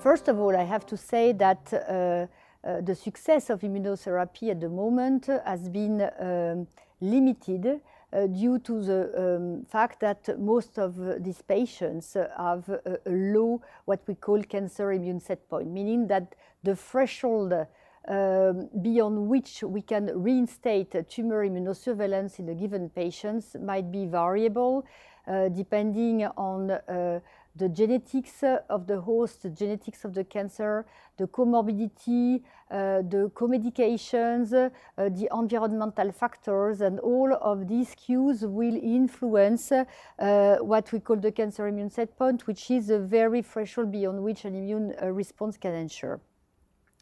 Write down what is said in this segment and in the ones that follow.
First of all, I have to say that uh, uh, the success of immunotherapy at the moment has been um, limited uh, due to the um, fact that most of these patients have a, a, low, what we call cancer immune set point, meaning that the threshold um, beyond which we can reinstate tumor immunosurveillance in a given patient might be variable uh, depending on uh, the genetics of the host, the genetics of the cancer, the comorbidity, uh, the co-medications, uh, the environmental factors, and all of these cues will influence uh, what we call the cancer immune set point, which is a very threshold beyond which an immune uh, response can ensure.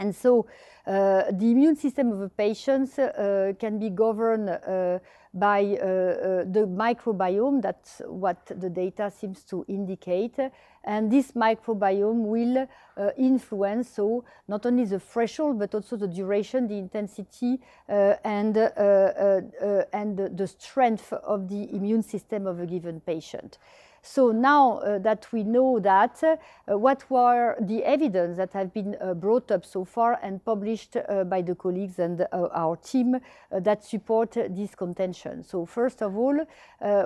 And so uh, the immune system of a patient uh, can be governed uh, by uh, uh, the microbiome, that's what the data seems to indicate. And this microbiome will uh, influence, so not only the threshold, but also the duration, the intensity, and, and the strength of the immune system of a given patient. So now uh, that we know that, uh, what were the evidence that have been uh, brought up so far and published uh, by the colleagues and uh, our team uh, that support this contention? So first of all,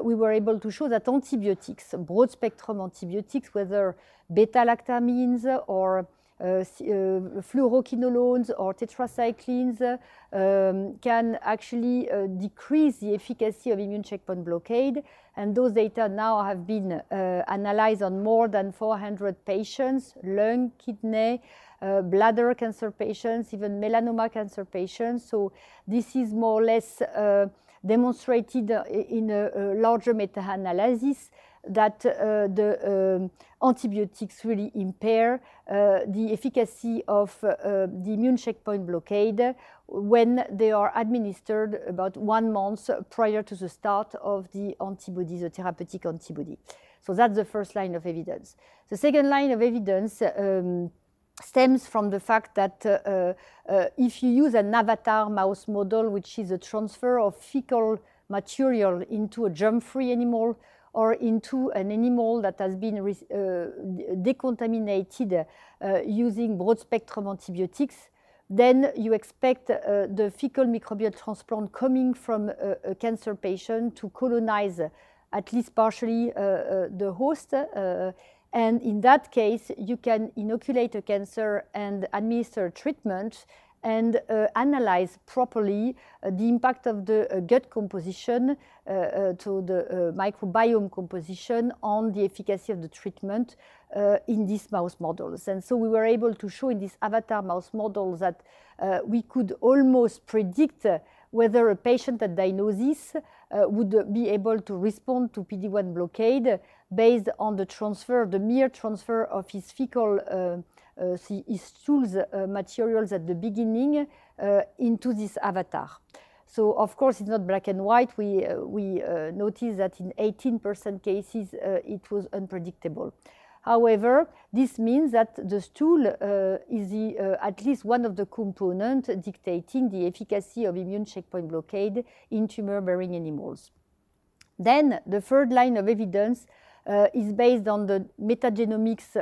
we were able to show that antibiotics, broad spectrum antibiotics, whether beta-lactamines or fluoroquinolones or tetracyclines um, can actually uh, decrease the efficacy of immune checkpoint blockade. And those data now have been analyzed on more than 400 patients, lung, kidney, uh, bladder cancer patients, even melanoma cancer patients. So this is more or less uh, demonstrated in a, a larger meta-analysis that uh, the um, antibiotics really impair uh, the efficacy of uh, the immune checkpoint blockade when they are administered about one month prior to the start of the antibody, the therapeutic antibody. So that's the first line of evidence. The second line of evidence um, stems from the fact that uh, uh, if you use an avatar mouse model, which is a transfer of fecal material into a germ-free animal or into an animal that has been uh, decontaminated uh, using broad spectrum antibiotics, then you expect uh, the fecal microbial transplant coming from a, a, cancer patient to colonize at least partially uh, uh, the host. Uh, and in that case, you can inoculate a cancer and administer treatment and uh, analyze properly uh, the impact of the uh, gut composition to the microbiome composition on the efficacy of the treatment in these mouse models. And so we were able to show in this avatar mouse model that we could almost predict whether a patient at diagnosis uh, would be able to respond to PD-1 blockade based on the transfer, the mere transfer of his fecal uh, uh, stools uh, materials at the beginning uh, into this avatar. So of course it's not black and white. We, we noticed that in 18% cases it was unpredictable. However, this means that the stool uh, is the, uh, at least one of the components dictating the efficacy of immune checkpoint blockade in tumor-bearing animals. Then the third line of evidence uh, is based on the metagenomics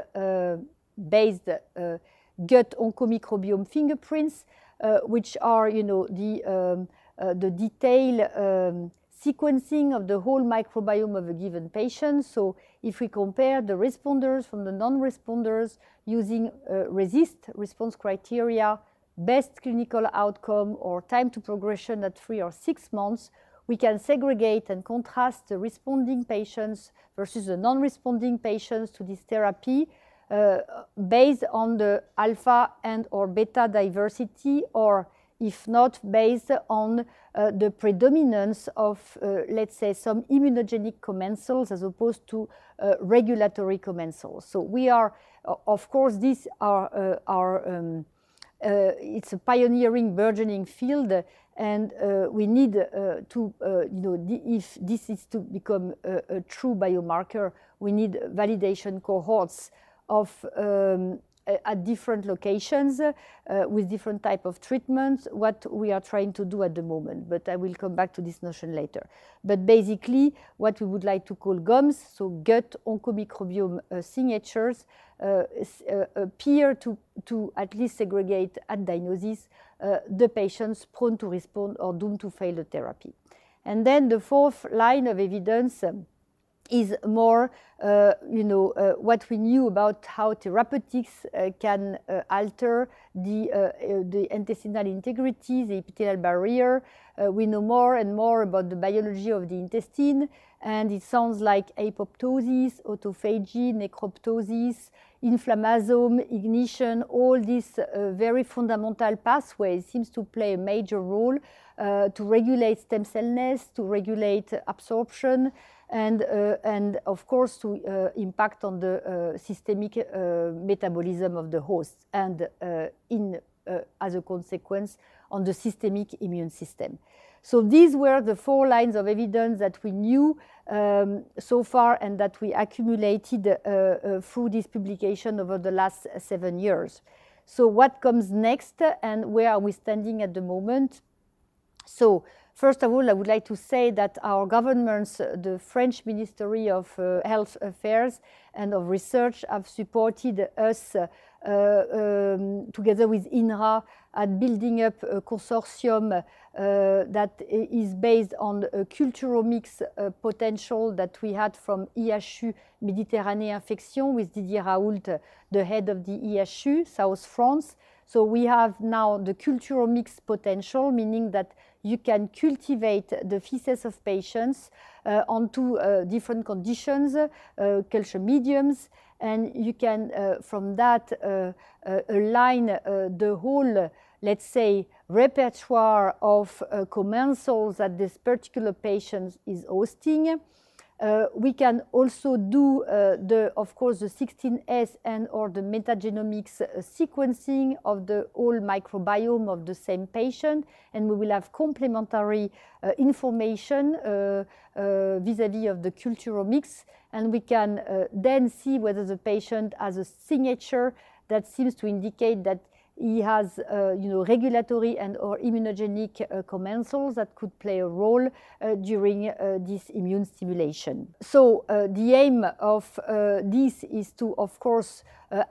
based uh, gut oncomicrobiome fingerprints, uh, which are, you know, the, um, uh, the detailed um, sequencing of the whole microbiome of a given patient. So if we compare the responders from the non-responders using uh, RECIST response criteria, best clinical outcome or time to progression at three or six months, we can segregate and contrast the responding patients versus the non-responding patients to this therapy based on the alpha and or beta diversity or if not based on uh, the predominance of, uh, let's say, some immunogenic commensals as opposed to uh, regulatory commensals. So we are, uh, of course, these are, uh, are um, it's a pioneering, burgeoning field, and we need to, you know, if this is to become a, a true biomarker, we need validation cohorts of um, at different locations uh, with different type of treatments what we are trying to do at the moment. But i will come back to this notion later. But basically what we would like to call GOMS so gut oncomicrobiome uh, signatures uh, uh, appear to, to at least segregate at diagnosis uh, the patients prone to respond or doomed to fail the therapy. And then the fourth line of evidence um, is more, uh, you know, uh, what we knew about how therapeutics uh, can uh, alter the, uh, uh, the intestinal integrity, the epithelial barrier. we know more and more about the biology of the intestine, and it sounds like apoptosis, autophagy, necroptosis, inflammasome, ignition, all these very fundamental pathways seems to play a major role to regulate stem cellness, to regulate absorption, and, uh, and of course to uh, impact on the uh, systemic metabolism of the host and in, as a consequence on the systemic immune system. So these were the four lines of evidence that we knew um, so far and that we accumulated uh, uh, through this publication over the last seven years. So what comes next and where are we standing at the moment? So First of all, I would like to say that our governments, uh, the French Ministry of uh, Health Affairs and of Research, have supported us uh, um, together with INRA at building up a consortium uh, that is based on a culturomics uh, potential that we had from IHU Méditerranée Infection with Didier Raoult, the head of the IHU, South France. So we have now the culturomics potential, meaning that you can cultivate the feces of patients uh, onto uh, different conditions, uh, culture mediums, and you can, uh, from that, uh, uh, align the whole, let's say, repertoire of commensals that this particular patient is hosting. Uh, we can also do uh, the, of course, the 16S and or the metagenomics uh, sequencing of the whole microbiome of the same patient, and we will have complementary uh, information uh, vis-à-vis -vis of the culturomics, and we can then see whether the patient has a signature that seems to indicate that he has, uh, you know, regulatory and or immunogenic uh, commensals that could play a role uh, during uh, this immune stimulation. So uh, the aim of uh, this is to, of course,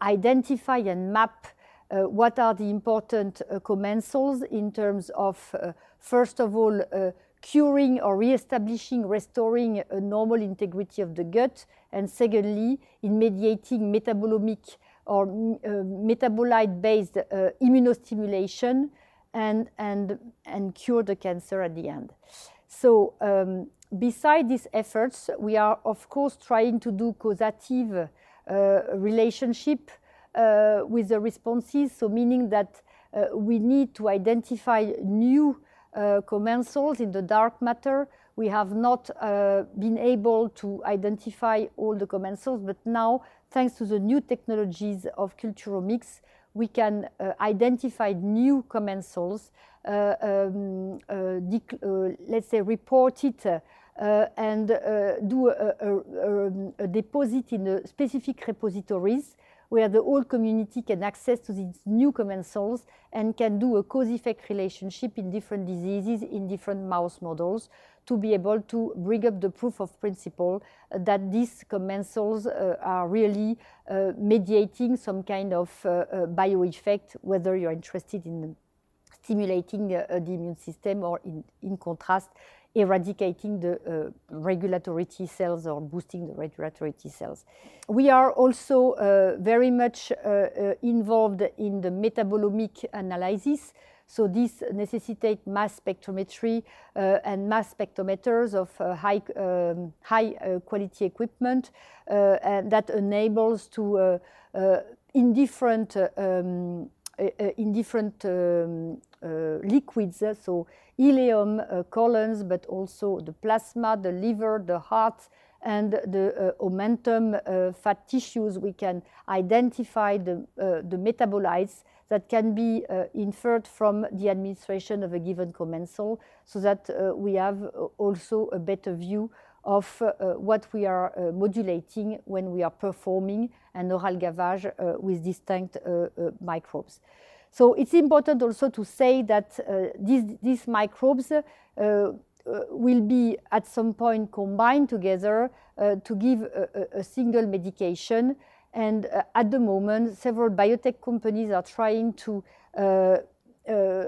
identify and map what are the important commensals in terms of, first of all, curing or re-establishing, restoring a normal integrity of the gut, and secondly, in mediating metabolomic or uh, metabolite-based uh, immunostimulation and, and, and cure the cancer at the end. So um, beside these efforts, we are of course trying to do causative uh, relationship uh, with the responses, so meaning that uh, we need to identify new uh, commensals in the dark matter. We have not been able to identify all the commensals, but now thanks to the new technologies of culturomics, we can uh, identify new commensals, uh, um, uh, uh let's say report it uh, and uh, do a, a, a, deposit in specific repositories where the whole community can access to these new commensals and can do a cause-effect relationship in different diseases in different mouse models to be able to bring up the proof of principle that these commensals uh, are really uh, mediating some kind of uh, uh bio effect, whether you're interested in stimulating uh, the immune system or in, in contrast, eradicating the uh, regulatory T cells or boosting the regulatory T cells. We are also uh, very much uh, uh involved in the metabolomic analysis. So this necessitates mass spectrometry uh, and mass spectrometers of uh, high, um, high quality equipment and that enables to, in different, um, in different um, liquids, so ileum uh, colons, but also the plasma, the liver, the heart, and the uh, omentum uh, fat tissues, we can identify the, uh, the metabolites that can be uh, inferred from the administration of a given commensal so that uh, we have also a better view of uh, what we are uh, modulating when we are performing an oral gavage uh, with distinct microbes. So it's important also to say that uh, these, these microbes uh, uh, will be at some point combined together to give a, a, single medication. And at the moment, several biotech companies are trying to uh,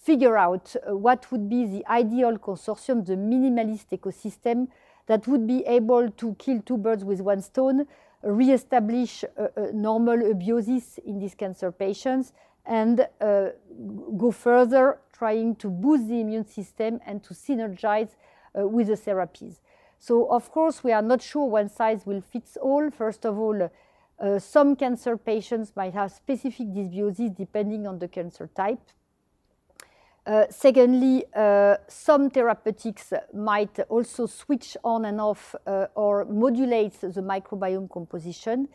figure out uh, what would be the ideal consortium, the minimalist ecosystem that would be able to kill two birds with one stone, re-establish normal abiosis in these cancer patients, and uh, go further trying to boost the immune system and to synergize uh, with the therapies. So, of course, we are not sure one size will fit all. First of all, uh, some cancer patients might have specific dysbiosis depending on the cancer type. Uh, secondly, uh, some therapeutics might also switch on and off uh, or modulate the microbiome composition.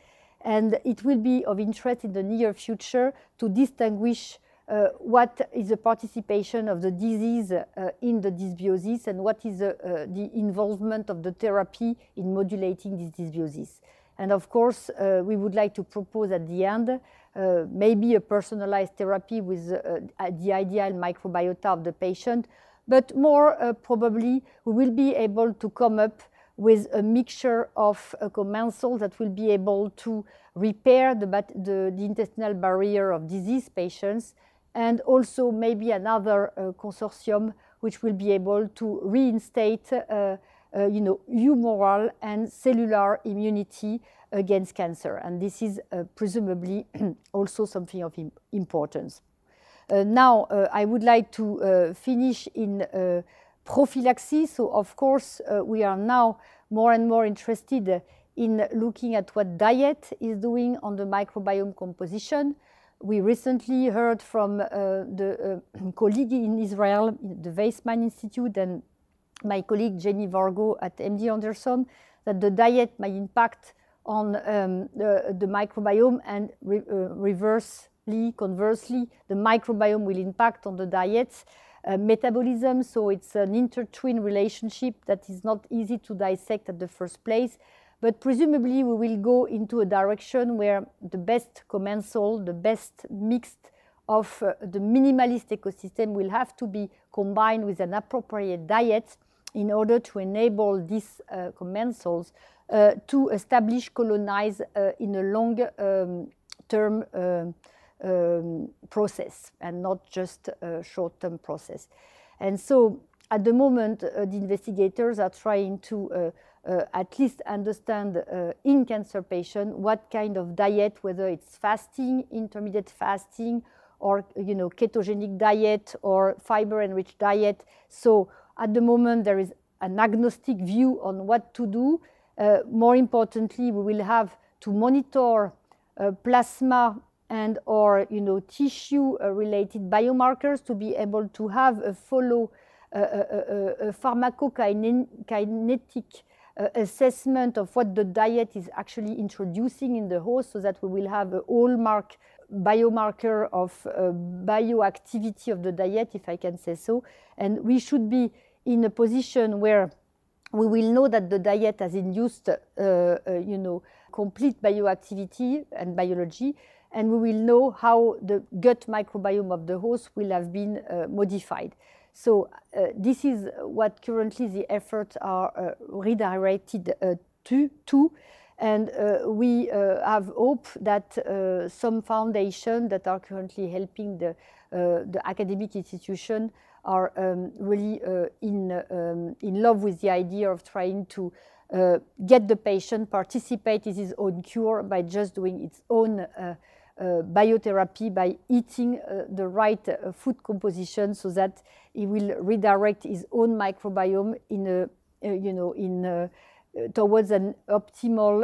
And it will be of interest in the near future to distinguish uh, what is the participation of the disease uh, in the dysbiosis and what is uh, the involvement of the therapy in modulating this dysbiosis. And of course, we would like to propose at the end uh, maybe a personalized therapy with uh, the ideal microbiota of the patient, but more uh, probably we will be able to come up with a mixture of uh, commensals that will be able to repair the, the, the, intestinal barrier of disease patients and also maybe another uh, consortium which will be able to reinstate uh, uh, you know, humoral and cellular immunity against cancer. And this is uh, presumably also something of importance. Uh, now, I would like to finish in prophylaxis. So, of course, we are now more and more interested in looking at what diet is doing on the microbiome composition. We recently heard from the colleague in Israel, the Weizmann Institute, and my colleague Jenny Vargo at MD Anderson that the diet may impact on um, the, the, microbiome and re, uh, reversely, conversely, the microbiome will impact on the diet. Uh, metabolism, so it's an intertwined relationship that is not easy to dissect at the first place. But presumably, we will go into a direction where the best commensal, the best mixed of uh, the minimalist ecosystem will have to be combined with an appropriate diet in order to enable these uh, commensals uh, to establish, colonize uh, in a long um, term um, process and not just a short term process. And so at the moment, uh, the investigators are trying to uh, uh, at least understand uh, in cancer patients what kind of diet, whether it's fasting, intermediate fasting, or you know ketogenic diet or fiber-enriched diet. So at the moment, there is an agnostic view on what to do. Uh, more importantly, we will have to monitor uh, plasma and or you know tissue uh, related biomarkers to be able to have a follow uh, a, a, a pharmacokinetic uh, assessment of what the diet is actually introducing in the host so that we will have a hallmark biomarker of uh, bioactivity of the diet, if I can say so. And we should be in a position where we will know that the diet has induced, uh, uh, you know, complete bioactivity and biology, and we will know how the gut microbiome of the host will have been uh, modified. So uh, this is what currently the efforts are uh, redirected uh, to, to, and we have hope that some foundations that are currently helping the, the academic institution are um, really uh, in, um, in love with the idea of trying to uh, get the patient participate in his own cure by just doing its own uh, uh biotherapy by eating uh, the right uh, food composition so that he will redirect his own microbiome in a you know in towards an optimal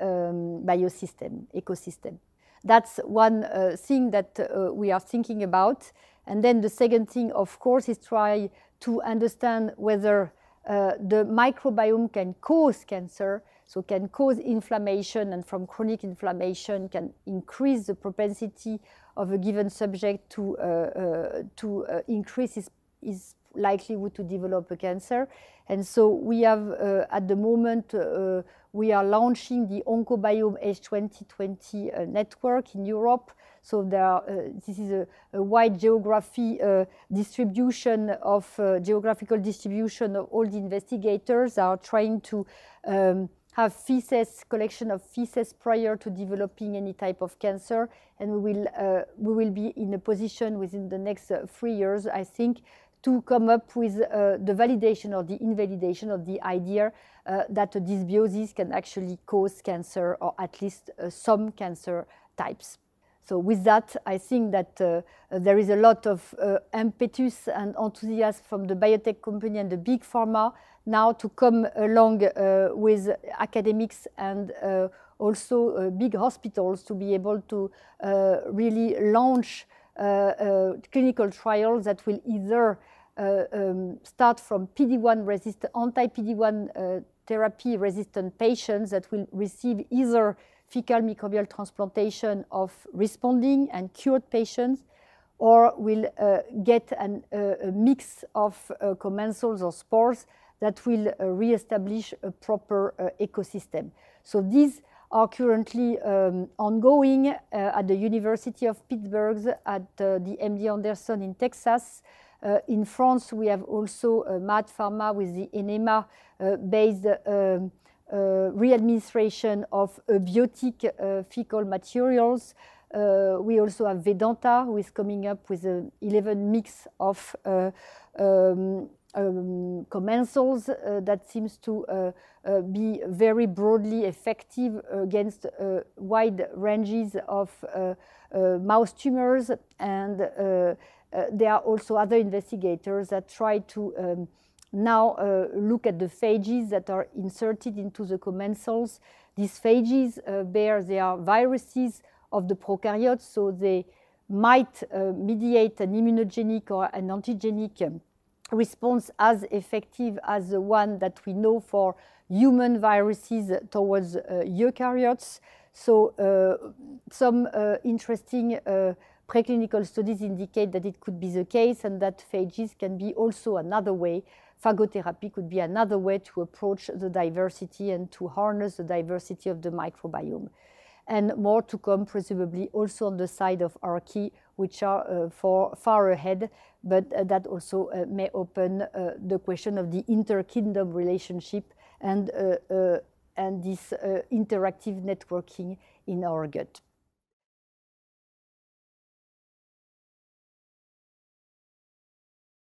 um, biosystem ecosystem. That's one thing that we are thinking about. And then the second thing, of course, is try to understand whether uh, the microbiome can cause cancer, so can cause inflammation, and from chronic inflammation can increase the propensity of a given subject to, uh, uh, to uh, increase his, his likelihood to develop a cancer. And so we have, uh, at the moment, uh, we are launching the Oncobiome Age 2020 uh, network in Europe. So there are, uh, this is a, a wide geography uh, distribution of uh, geographical distribution of all the investigators are trying to um, have feces, collection of feces prior to developing any type of cancer. And we will, uh, we will be in a position within the next uh, three years, I think, to come up with uh, the validation or the invalidation of the idea uh, that dysbiosis can actually cause cancer or at least uh, some cancer types. So with that, I think that uh, there is a lot of uh, impetus and enthusiasm from the biotech company and the big pharma now to come along uh, with academics and also big hospitals to be able to really launch clinical trials that will either uh, um, start from PD-1 resistant, anti-PD-1 uh, therapy resistant patients that will receive either fecal microbial transplantation of responding and cured patients or will uh, get an, uh, a mix of uh, commensals or spores that will uh, re-establish a proper ecosystem. So these are currently um, ongoing at the University of Pittsburgh, at the MD Anderson in Texas, uh, in France, we have also uh, MaaT Pharma with the enema-based uh, um, uh, re-administration of biotic fecal materials. we also have Vedanta, who is coming up with an 11 mix of um, um, commensals uh, that seems to uh, uh, be very broadly effective against wide ranges of mouse tumors and there are also other investigators that try to um, now uh, look at the phages that are inserted into the commensals. These phages uh, bear, they are viruses of the prokaryotes, so they might uh, mediate an immunogenic or an antigenic um, response as effective as the one that we know for human viruses towards uh, eukaryotes. So uh, some interesting Preclinical studies indicate that it could be the case and that phages can be also another way, phagotherapy could be another way to approach the diversity and to harness the diversity of the microbiome. And more to come, presumably also on the side of ARCHI, which are uh, far ahead, but uh, that also uh, may open the question of the inter-kingdom relationship and, and this interactive networking in our gut.